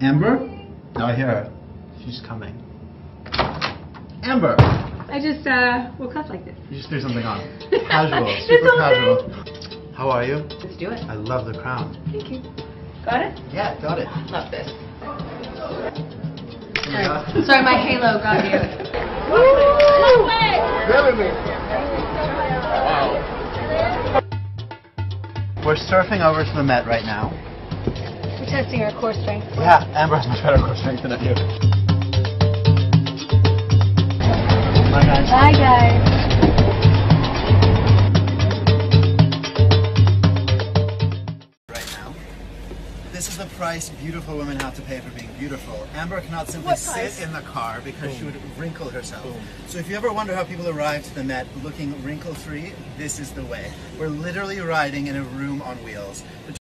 Amber? I hear her. She's coming. Amber! I just uh, woke up like this. You just threw something on. Casual. Super whole casual. How are you? Let's do it. I love the crown. Thank you. Got it? Yeah, got it. Love this. Oh my God. Sorry, my halo got you. We're surfing over to the Met right now. We're testing our core strength. Yeah, Amber has much better core strength than I do. Bye, guys. Bye, guys. right now. This is the price beautiful women have to pay for being beautiful. Amber cannot simply What sit price? in the car because she would wrinkle herself. So if you ever wonder how people arrive to the Met looking wrinkle free, this is the way. We're literally riding in a room on wheels.